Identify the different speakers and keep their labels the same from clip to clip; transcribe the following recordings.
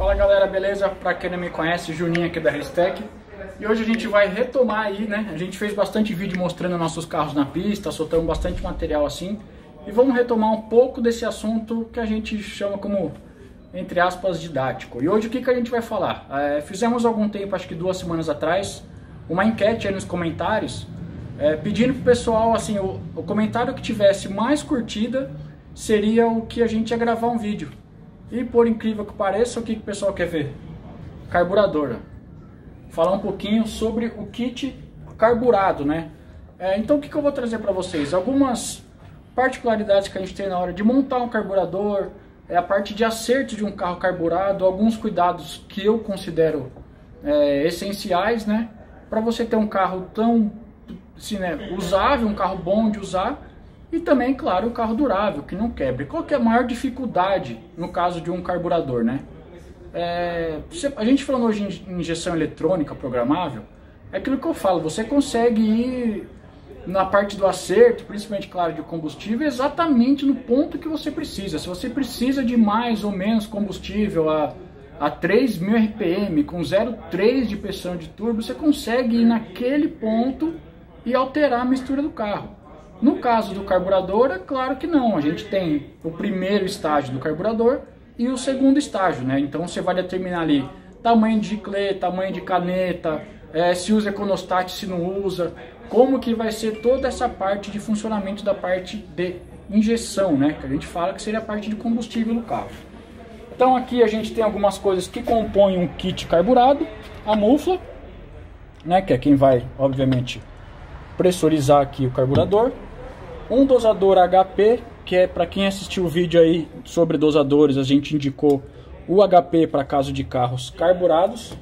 Speaker 1: Fala galera, beleza? Pra quem não me conhece, Juninho aqui da Restec. E hoje a gente vai retomar aí, né? A gente fez bastante vídeo mostrando nossos carros na pista, soltamos bastante material assim. E vamos retomar um pouco desse assunto que a gente chama como, entre aspas, didático. E hoje o que, que a gente vai falar? É, fizemos algum tempo, acho que duas semanas atrás, uma enquete aí nos comentários, é, pedindo pro pessoal, assim, o, o comentário que tivesse mais curtida seria o que a gente ia gravar um vídeo. E por incrível que pareça, o que, que o pessoal quer ver? Carburadora. Falar um pouquinho sobre o kit carburado, né? É, então o que, que eu vou trazer para vocês? Algumas particularidades que a gente tem na hora de montar um carburador, é a parte de acerto de um carro carburado, alguns cuidados que eu considero é, essenciais, né? Para você ter um carro tão assim, né, usável, um carro bom de usar, e também, claro, o carro durável, que não quebre. Qual que é a maior dificuldade no caso de um carburador, né? É, a gente falando hoje em injeção eletrônica programável, é aquilo que eu falo, você consegue ir na parte do acerto, principalmente, claro, de combustível, exatamente no ponto que você precisa. Se você precisa de mais ou menos combustível a, a 3.000 RPM, com 0,3 de pressão de turbo, você consegue ir naquele ponto e alterar a mistura do carro. No caso do carburador, é claro que não. A gente tem o primeiro estágio do carburador e o segundo estágio, né? Então você vai determinar ali tamanho de giclê, tamanho de caneta, é, se usa econostat, se não usa, como que vai ser toda essa parte de funcionamento da parte de injeção, né? Que a gente fala que seria a parte de combustível do carro. Então aqui a gente tem algumas coisas que compõem um kit carburado, a mufla, né? Que é quem vai, obviamente, pressurizar aqui o carburador um dosador HP, que é para quem assistiu o vídeo aí sobre dosadores, a gente indicou o HP para caso de carros carburados.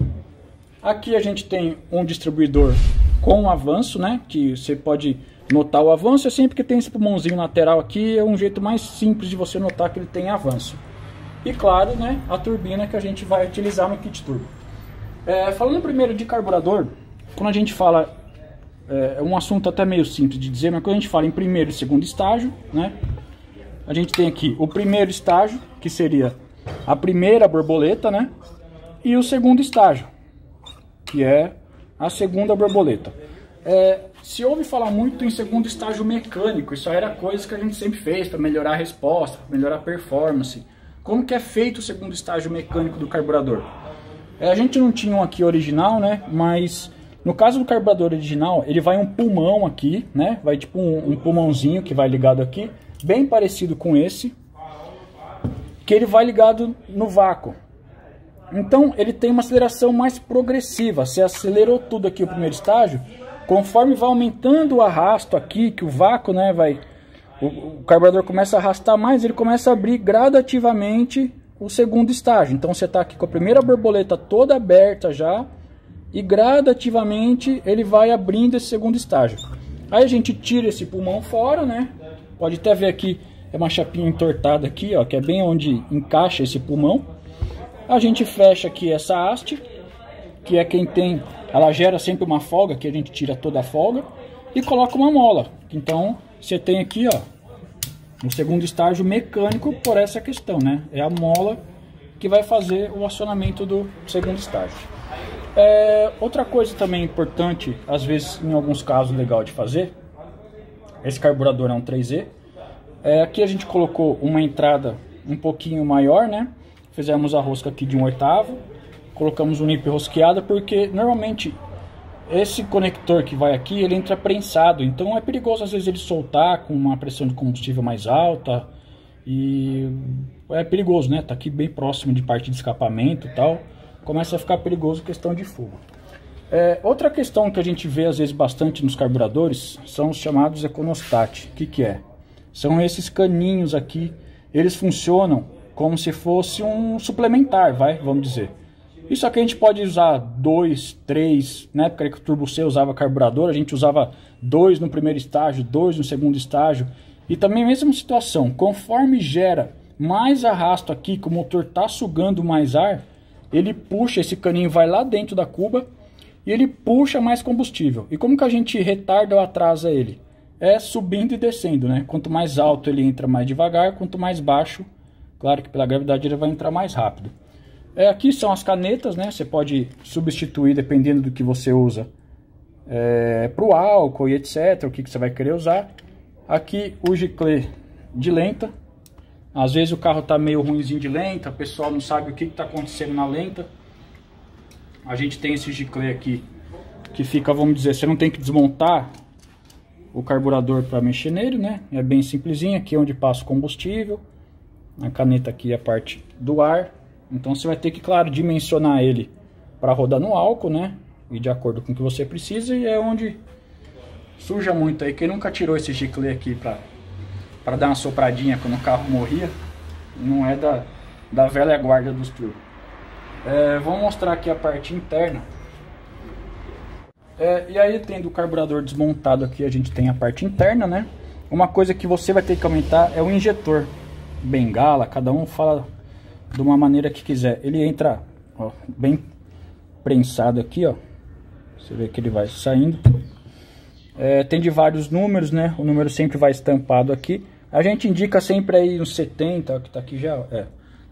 Speaker 1: Aqui a gente tem um distribuidor com avanço, né? Que você pode notar o avanço, é sempre que tem esse pulmãozinho lateral aqui, é um jeito mais simples de você notar que ele tem avanço. E claro, né, a turbina que a gente vai utilizar no kit turbo. É, falando primeiro de carburador, quando a gente fala é, é um assunto até meio simples de dizer, mas quando a gente fala em primeiro e segundo estágio, né? A gente tem aqui o primeiro estágio, que seria a primeira borboleta, né? E o segundo estágio, que é a segunda borboleta. É, se ouve falar muito em segundo estágio mecânico, isso era coisa que a gente sempre fez para melhorar a resposta, melhorar a performance. Como que é feito o segundo estágio mecânico do carburador? É, a gente não tinha um aqui original, né? Mas no caso do carburador original, ele vai um pulmão aqui, né? Vai tipo um, um pulmãozinho que vai ligado aqui, bem parecido com esse, que ele vai ligado no vácuo. Então ele tem uma aceleração mais progressiva. Você acelerou tudo aqui o primeiro estágio, conforme vai aumentando o arrasto aqui, que o vácuo, né, vai o, o carburador começa a arrastar mais, ele começa a abrir gradativamente o segundo estágio. Então você está aqui com a primeira borboleta toda aberta já, e gradativamente ele vai abrindo esse segundo estágio. Aí a gente tira esse pulmão fora, né? Pode até ver aqui, é uma chapinha entortada aqui, ó, que é bem onde encaixa esse pulmão. A gente fecha aqui essa haste, que é quem tem, ela gera sempre uma folga, que a gente tira toda a folga, e coloca uma mola. Então, você tem aqui, ó, o segundo estágio mecânico por essa questão, né? É a mola que vai fazer o acionamento do segundo estágio. É, outra coisa também importante, às vezes em alguns casos legal de fazer, esse carburador é um 3E. É, aqui a gente colocou uma entrada um pouquinho maior, né? Fizemos a rosca aqui de um oitavo, colocamos um nip rosqueada porque normalmente esse conector que vai aqui ele entra prensado, então é perigoso às vezes ele soltar com uma pressão de combustível mais alta e é perigoso, né? Tá aqui bem próximo de parte de escapamento e tal começa a ficar perigoso questão de fuga. É, outra questão que a gente vê às vezes bastante nos carburadores são os chamados econostat. O que, que é? São esses caninhos aqui, eles funcionam como se fosse um suplementar, vai, vamos dizer. Isso aqui a gente pode usar dois, três, na época que o Turbo C usava carburador, a gente usava dois no primeiro estágio, dois no segundo estágio. E também mesma situação, conforme gera mais arrasto aqui, que o motor está sugando mais ar, ele puxa, esse caninho vai lá dentro da cuba e ele puxa mais combustível. E como que a gente retarda ou atrasa ele? É subindo e descendo, né? Quanto mais alto ele entra mais devagar, quanto mais baixo, claro que pela gravidade ele vai entrar mais rápido. É, aqui são as canetas, né? Você pode substituir dependendo do que você usa é, para o álcool e etc. O que, que você vai querer usar. Aqui o giclê de lenta. Às vezes o carro está meio ruimzinho de lenta, o pessoal não sabe o que está acontecendo na lenta. A gente tem esse giclê aqui que fica, vamos dizer, você não tem que desmontar o carburador para mexer nele, né? É bem simplesinho, aqui é onde passa o combustível. A caneta aqui é a parte do ar. Então você vai ter que, claro, dimensionar ele para rodar no álcool, né? E de acordo com o que você precisa. E é onde suja muito aí. Quem nunca tirou esse giclê aqui para para dar uma sopradinha quando o carro morria, não é da, da velha guarda dos turbos. É, vou mostrar aqui a parte interna. É, e aí, tendo o carburador desmontado aqui, a gente tem a parte interna, né? Uma coisa que você vai ter que aumentar é o injetor. Bengala, cada um fala de uma maneira que quiser. Ele entra ó, bem prensado aqui, ó. Você vê que ele vai saindo. É, tem de vários números, né? O número sempre vai estampado aqui. A gente indica sempre aí uns 70, que tá aqui já, é.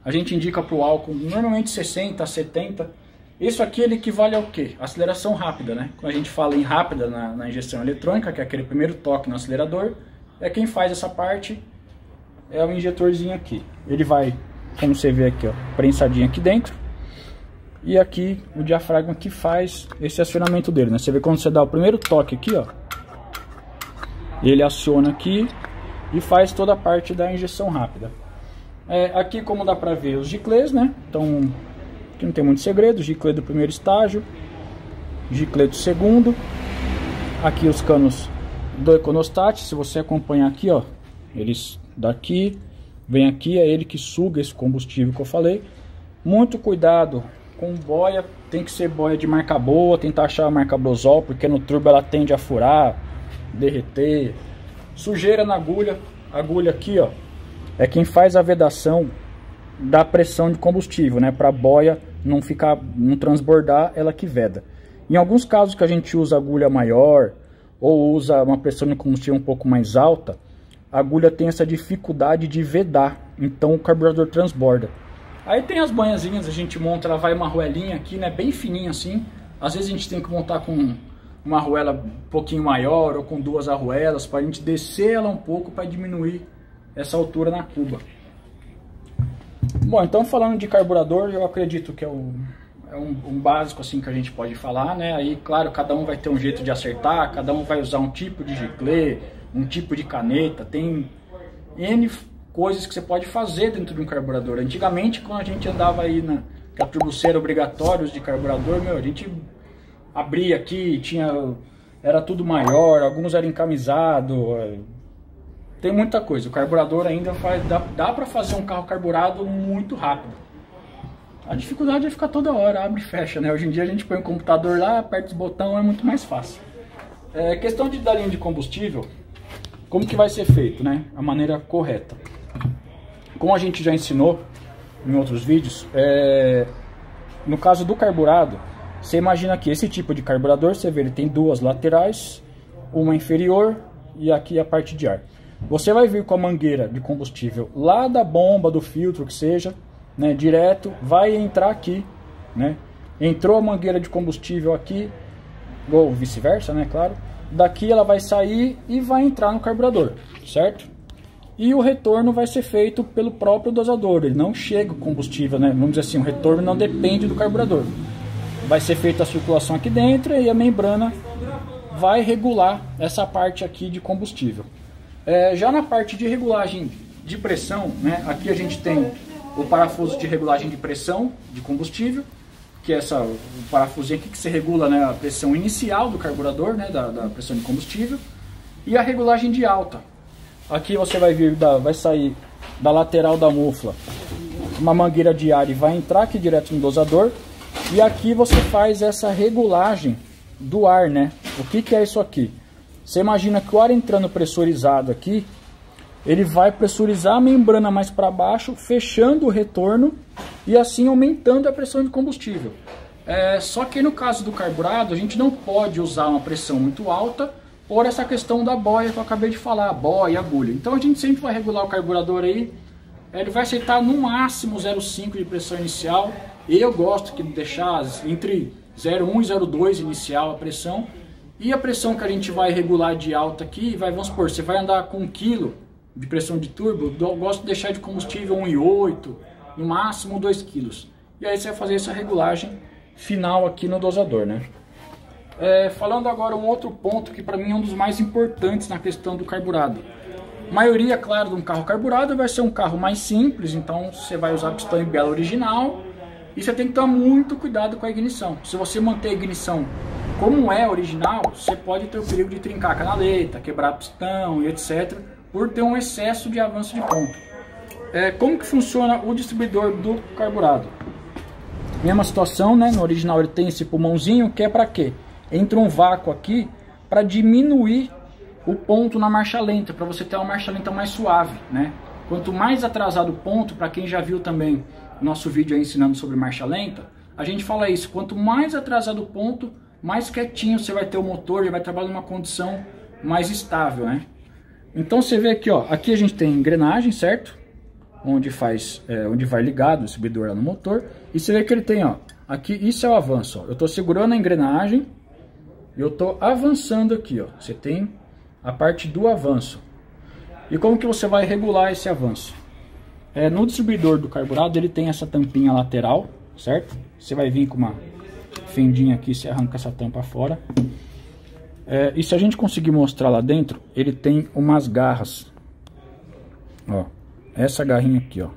Speaker 1: A gente indica para o álcool normalmente 60, 70 isso aqui ele equivale ao quê? Aceleração rápida, né? Quando a gente fala em rápida na, na injeção eletrônica, que é aquele primeiro toque no acelerador, é quem faz essa parte é o injetorzinho aqui. Ele vai, como você vê aqui, ó, prensadinho aqui dentro. E aqui o diafragma que faz esse acionamento dele, né? Você vê quando você dá o primeiro toque aqui, ó. Ele aciona aqui e faz toda a parte da injeção rápida. É, aqui como dá pra ver os giclês, né? Então Aqui não tem muito segredo, giclê do primeiro estágio, giclê do segundo. Aqui os canos do econostat, se você acompanhar aqui, ó, eles daqui, vem aqui, é ele que suga esse combustível que eu falei. Muito cuidado com boia, tem que ser boia de marca boa, tentar achar a marca Brosol, porque no turbo ela tende a furar, derreter. Sujeira na agulha, agulha aqui, ó, é quem faz a vedação da pressão de combustível, né? Para a boia não ficar, não transbordar, ela que veda. Em alguns casos que a gente usa agulha maior ou usa uma pressão de combustível um pouco mais alta, a agulha tem essa dificuldade de vedar, então o carburador transborda. Aí tem as banhazinhas, a gente monta, ela vai uma arruelinha aqui, né, bem fininha assim. Às vezes a gente tem que montar com uma arruela um pouquinho maior ou com duas arruelas para a gente descer ela um pouco para diminuir essa altura na cuba. Bom, então falando de carburador, eu acredito que é, o, é um, um, básico assim que a gente pode falar, né? Aí, claro, cada um vai ter um jeito de acertar, cada um vai usar um tipo de giclê, um tipo de caneta, tem N coisas que você pode fazer dentro de um carburador. Antigamente, quando a gente andava aí na a turbuceira obrigatórios de carburador, meu, a gente abria aqui, tinha era tudo maior, alguns eram encamisados, tem muita coisa. O carburador ainda faz, dá, dá para fazer um carro carburado muito rápido. A dificuldade é ficar toda hora, abre e fecha, né? Hoje em dia a gente põe o computador lá, aperta os botões, é muito mais fácil. É, questão de dar linha de combustível, como que vai ser feito, né? A maneira correta. Como a gente já ensinou em outros vídeos, é, no caso do carburado, você imagina que esse tipo de carburador, você vê, ele tem duas laterais, uma inferior e aqui a parte de ar. Você vai vir com a mangueira de combustível lá da bomba, do filtro, que seja, né, direto, vai entrar aqui, né? Entrou a mangueira de combustível aqui, ou vice-versa, né, claro. Daqui ela vai sair e vai entrar no carburador, certo? E o retorno vai ser feito pelo próprio dosador, ele não chega o combustível, né? Vamos dizer assim, o retorno não depende do carburador. Vai ser feita a circulação aqui dentro e a membrana vai regular essa parte aqui de combustível. É, já na parte de regulagem de pressão, né, aqui a gente tem o parafuso de regulagem de pressão de combustível, que é essa, o parafusinho aqui que se regula né, a pressão inicial do carburador, né, da, da, pressão de combustível, e a regulagem de alta. Aqui você vai vir, da, vai sair da lateral da mufla uma mangueira de ar e vai entrar aqui direto no dosador. E aqui você faz essa regulagem do ar, né? O que, que é isso aqui? Você imagina que o ar entrando pressurizado aqui, ele vai pressurizar a membrana mais para baixo, fechando o retorno e assim aumentando a pressão de combustível. É, só que no caso do carburado, a gente não pode usar uma pressão muito alta por essa questão da boia que eu acabei de falar, boia, agulha. Então a gente sempre vai regular o carburador aí ele vai aceitar no máximo 0,5 de pressão inicial. Eu gosto de deixar entre 0,1 e 0,2 inicial a pressão. E a pressão que a gente vai regular de alta aqui, vai, vamos supor, você vai andar com 1 kg de pressão de turbo, eu gosto de deixar de combustível 1,8, no máximo 2 kg. E aí você vai fazer essa regulagem final aqui no dosador, né? É, falando agora um outro ponto que para mim é um dos mais importantes na questão do carburado. A maioria, claro, de um carro carburado vai ser um carro mais simples, então você vai usar pistão em biela original e você tem que tomar muito cuidado com a ignição. Se você manter a ignição como é original, você pode ter o perigo de trincar a canaleta, quebrar pistão e etc, por ter um excesso de avanço de ponto. É, como que funciona o distribuidor do carburado? Mesma situação, né? No original ele tem esse pulmãozinho que é para quê? Entra um vácuo aqui para diminuir o ponto na marcha lenta, para você ter uma marcha lenta mais suave, né? Quanto mais atrasado o ponto, para quem já viu também nosso vídeo aí ensinando sobre marcha lenta, a gente fala isso, quanto mais atrasado o ponto, mais quietinho você vai ter o motor, ele vai trabalhar numa condição mais estável, né? Então você vê aqui, ó, aqui a gente tem engrenagem, certo? Onde faz, é, onde vai ligado o distribuidor lá no motor. E você vê que ele tem, ó, aqui, isso é o avanço, ó. Eu tô segurando a engrenagem e eu tô avançando aqui, ó. Você tem a parte do avanço. E como que você vai regular esse avanço? É, no distribuidor do carburado ele tem essa tampinha lateral, certo? Você vai vir com uma fendinha aqui, você arranca essa tampa fora. É, e se a gente conseguir mostrar lá dentro, ele tem umas garras. Ó, essa garrinha aqui, ó.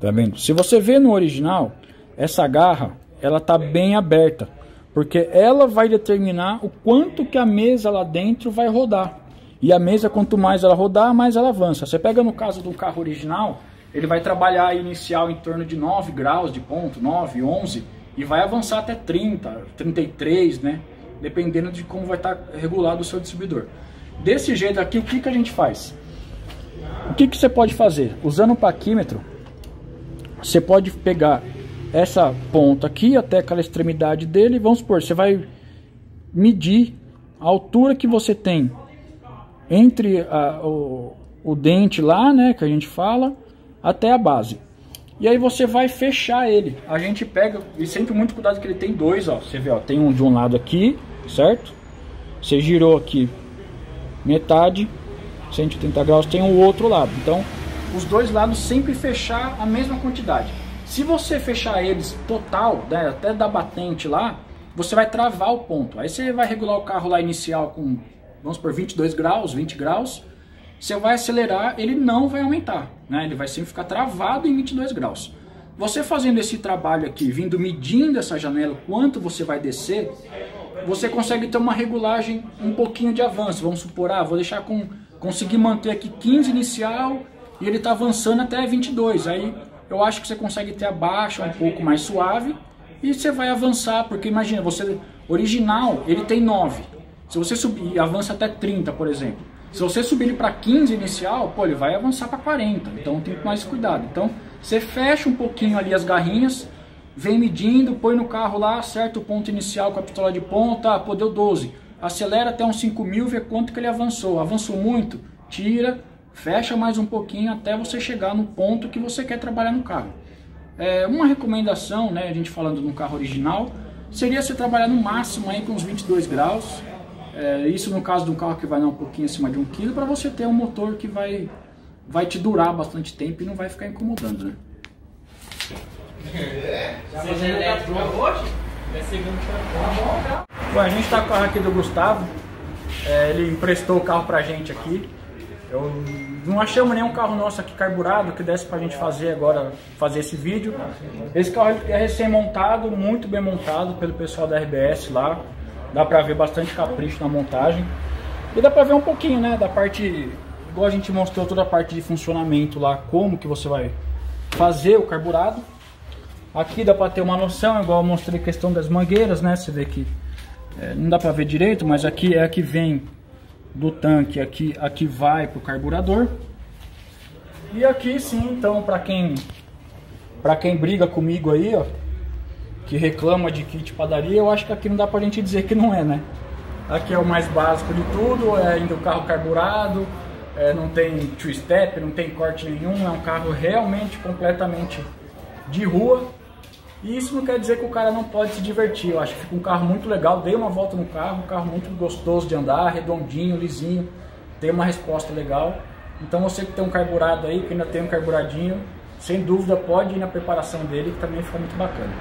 Speaker 1: Tá vendo? Se você vê no original, essa garra, ela tá bem aberta. Porque ela vai determinar o quanto que a mesa lá dentro vai rodar. E a mesa, quanto mais ela rodar, mais ela avança. Você pega no caso do carro original, ele vai trabalhar inicial em torno de 9 graus de ponto, 9, 11, e vai avançar até 30, 33, né? Dependendo de como vai estar regulado o seu distribuidor. Desse jeito aqui, o que, que a gente faz? O que, que você pode fazer? Usando o paquímetro, você pode pegar essa ponta aqui até aquela extremidade dele. Vamos supor, você vai medir a altura que você tem entre a, o, o dente lá, né, que a gente fala, até a base. E aí você vai fechar ele. A gente pega, e sempre muito cuidado que ele tem dois, ó. Você vê, ó, tem um de um lado aqui, certo? Você girou aqui metade, 180 graus, tem o outro lado. Então, os dois lados sempre fechar a mesma quantidade. Se você fechar eles total, né, até da batente lá, você vai travar o ponto. Aí você vai regular o carro lá inicial com, vamos por 22 graus, 20 graus. Você vai acelerar, ele não vai aumentar, né? Ele vai sempre ficar travado em 22 graus. Você fazendo esse trabalho aqui, vindo medindo essa janela, quanto você vai descer, você consegue ter uma regulagem um pouquinho de avanço. Vamos supor, ah, vou deixar com conseguir manter aqui 15 inicial e ele está avançando até 22. Aí eu acho que você consegue ter a baixa um pouco mais suave e você vai avançar, porque imagina, você original, ele tem 9. Se você subir, avança até 30, por exemplo. Se você subir ele para 15 inicial, pô, ele vai avançar para 40. Então tem mais cuidado. Então você fecha um pouquinho ali as garrinhas, vem medindo, põe no carro lá, acerta o ponto inicial com a pistola de ponta, ah, pô, deu 12. Acelera até uns 5 mil, vê quanto que ele avançou. Avançou muito, tira, Fecha mais um pouquinho até você chegar no ponto que você quer trabalhar no carro. É, uma recomendação, né, a gente falando no carro original, seria você trabalhar no máximo aí com uns 22 graus. É, isso no caso de um carro que vai dar um pouquinho acima de um quilo, para você ter um motor que vai, vai te durar bastante tempo e não vai ficar incomodando, né? Seja elétrico hoje? É segundo Bom, a gente está com o carro aqui do Gustavo. É, ele emprestou o carro pra gente aqui. Eu não achamos nenhum carro nosso aqui carburado que desse pra gente fazer agora, fazer esse vídeo. Esse carro é recém-montado, muito bem montado pelo pessoal da RBS lá. Dá pra ver bastante capricho na montagem. E dá pra ver um pouquinho, né, da parte, igual a gente mostrou toda a parte de funcionamento lá, como que você vai fazer o carburado. Aqui dá pra ter uma noção, igual eu mostrei a questão das mangueiras, né, você vê que é, não dá pra ver direito, mas aqui é a que vem do tanque aqui, aqui vai para o carburador. E aqui sim, então, para quem para quem briga comigo aí, ó, que reclama de kit padaria, eu acho que aqui não dá pra gente dizer que não é, né? Aqui é o mais básico de tudo, é ainda o carro carburado, é, não tem two-step, não tem corte nenhum, é um carro realmente completamente de rua. E isso não quer dizer que o cara não pode se divertir. Eu acho que fica um carro muito legal. Dei uma volta no carro, um carro muito gostoso de andar, redondinho, lisinho, tem uma resposta legal. Então você que tem um carburado aí, que ainda tem um carburadinho, sem dúvida pode ir na preparação dele, que também fica muito bacana.